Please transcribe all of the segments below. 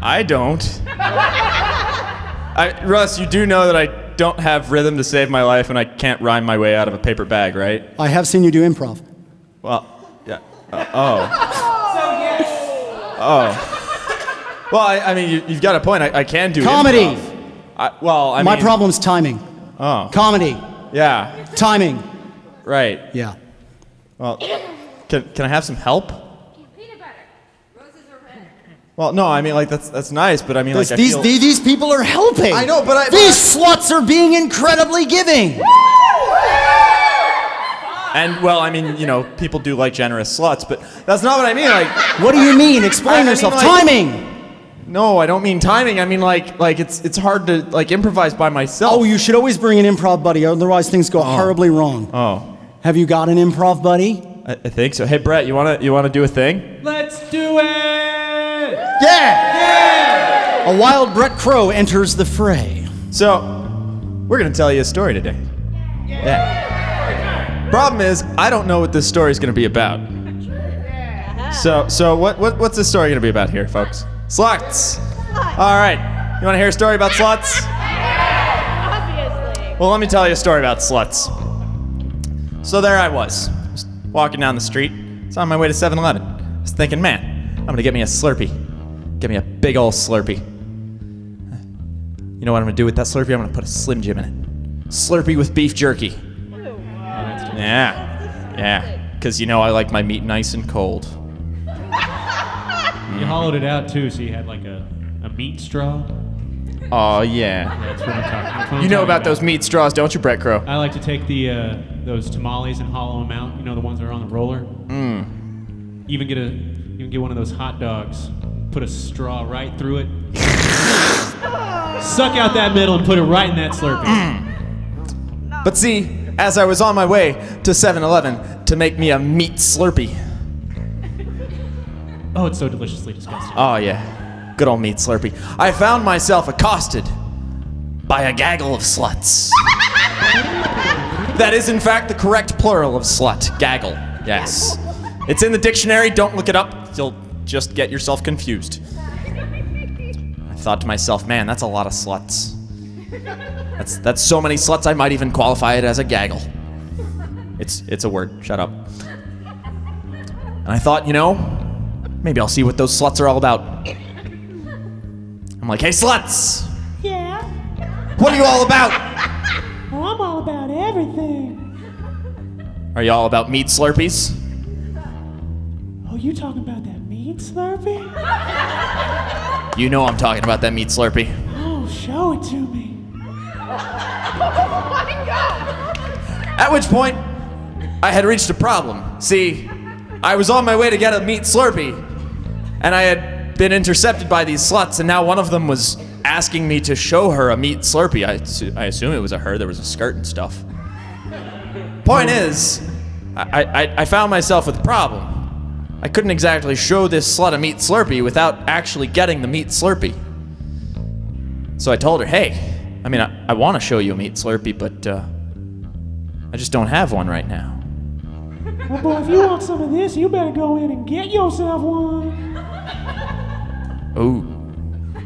I don't. I, Russ, you do know that I don't have rhythm to save my life and I can't rhyme my way out of a paper bag, right? I have seen you do improv. Well, yeah. Uh, oh. Oh. Well, I, I mean, you, you've got a point. I, I can do Comedy. I, well, I My mean, problem's timing. Oh. Comedy. Yeah. Timing. Right. Yeah. Well, can, can I have some help? Well, no, I mean, like that's that's nice, but I mean, These, like I these, feel, these, these people are helping. I know, but I- but These sluts are being incredibly giving. and well, I mean, you know, people do like generous sluts, but that's not what I mean. Like, What do you mean? Explain I- I mean, yourself. like- timing. no, I don't mean timing. I mean, like, like it's it's hard to like improvise by myself. Oh, you should always bring an improv buddy, otherwise things go oh. horribly wrong. Oh, Have you got an improv buddy? I, I think so. Hey, Bret, you wanna you wanna do a thing? Let's do it! Yeah. A wild Bret Crow enters the fray. So, we're gonna tell you a story today. Yeah. Problem is, I don't know what this story is gonna be about. So, so what, what what's this story gonna be about here, folks? Sluts. All right. You wanna hear a story about sluts? Obviously. Well, let me tell you a story about sluts. So there I was, just walking down the street. It's on my way to 7-Eleven. I was thinking, man, I'm gonna get me a Slurpee. Get me a big ol' Slurpee. You know what I'm gonna do with that Slurpee? I'm gonna put a Slim Jim in it. Slurpee with beef jerky. Yeah, yeah. Cause you know I like my meat nice and cold. You hollowed it out too, so you had like a, a meat straw. Oh yeah. That's what I'm talking. That's what I'm You know talking about those meat straws, don't you, Bret Crow? I like to take the uh, those tamales and hollow them out. You know the ones that are on the roller. Mm. Even get a even get one of those hot dogs. Put a straw right through it. Suck out that middle and put it right in that Slurpee. But see, as I was on my way to 7-Eleven to make me a meat Slurpee. Oh, it's so deliciously disgusting. Oh yeah, good old meat Slurpee. I found myself accosted by a gaggle of sluts. that is, in fact, the correct plural of slut. Gaggle. Yes. It's in the dictionary. Don't look it up. You'll just get yourself confused. I thought to myself, man, that's a lot of sluts. That's that's so many sluts. I might even qualify it as a gaggle. It's it's a word. Shut up. And I thought, you know, maybe I'll see what those sluts are all about. I'm like, hey, sluts, Yeah. what are you all about? Well, I'm all about everything. Are you all about meat Slurpees? Oh, you talking about that meat Slurpee? You know I'm talking about that meat Slurpee. Oh, show it to me. Oh, At which point, I had reached a problem. See, I was on my way to get a meat Slurpee, and I had been intercepted by these sluts, and now one of them was asking me to show her a meat Slurpee. I, I assume it was a her, there was a skirt and stuff. Point is, I, I, I found myself with a problem. I couldn't exactly show this slut a meat Slurpee without actually getting the meat Slurpee. So I told her, hey, I mean, I, I want to show you a meat Slurpee, but uh, I just don't have one right now. Well, boy, if you want some of this, you better go in and get yourself one. Ooh.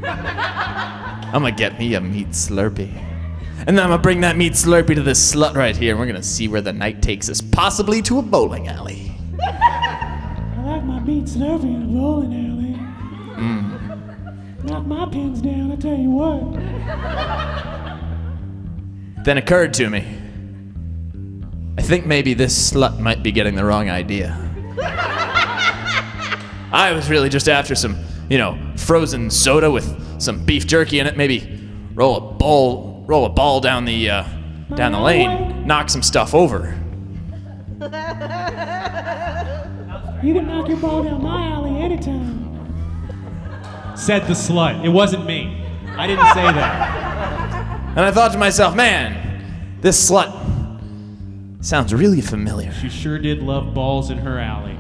I'm gonna get me a meat Slurpee. And then I'm gonna bring that meat Slurpee to this slut right here, and we're gonna see where the night takes us, possibly to a bowling alley. I like my meat Slurpee in a bowling alley. Mm. Knock my pins down, I tell you what. Then occurred to me. I think maybe this slut might be getting the wrong idea. I was really just after some, you know, frozen soda with some beef jerky in it. Maybe roll a ball, roll a ball down the uh, down the lane, knock some stuff over. You can knock your ball down my alley anytime. Said the slut. It wasn't me. I didn't say that. And I thought to myself, man, this slut sounds really familiar. She sure did love balls in her alley.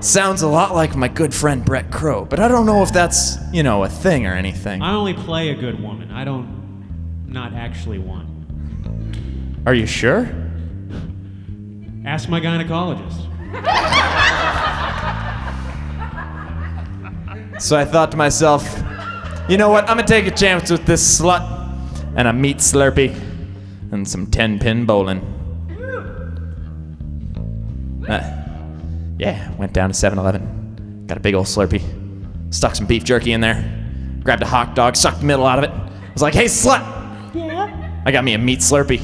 Sounds a lot like my good friend Bret Crow, but I don't know if that's, you know, a thing or anything. I only play a good woman. I don't, not actually one. Are you sure? Ask my gynecologist. So I thought to myself, you know what? I'm gonna take a chance with this slut and a meat slurpee and some 10 pin bowling. Uh, yeah, went down to 7 Eleven, got a big old slurpee, stuck some beef jerky in there, grabbed a hot dog, sucked the middle out of it. I Was like, hey, slut, Yeah? I got me a meat slurpee.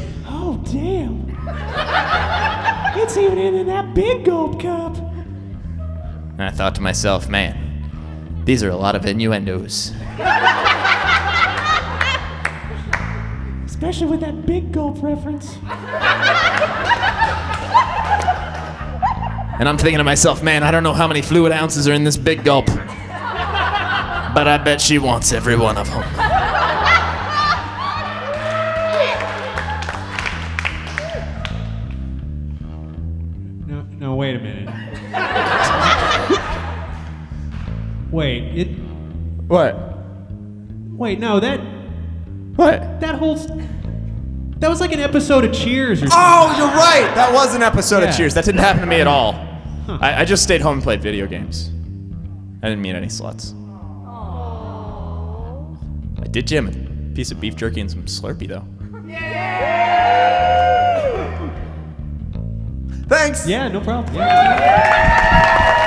Even in that big gulp cup. And I thought to myself, man, these are a lot of innuendos. Especially with that big gulp reference. And I'm thinking to myself, man, I don't know how many fluid ounces are in this big gulp. But I bet she wants every one of them. Wait, it. What? Wait, no, that What? that whole. s- That was like an episode of Cheers or something. Oh, you're right. That was an episode Yeah. of Cheers. That didn't happen to me at all. I, I just stayed home and played video games. I didn't meet any sluts. I did Jim a piece of beef jerky and some Slurpee though. Yeah! Thanks. Yeah, no problem. Yeah.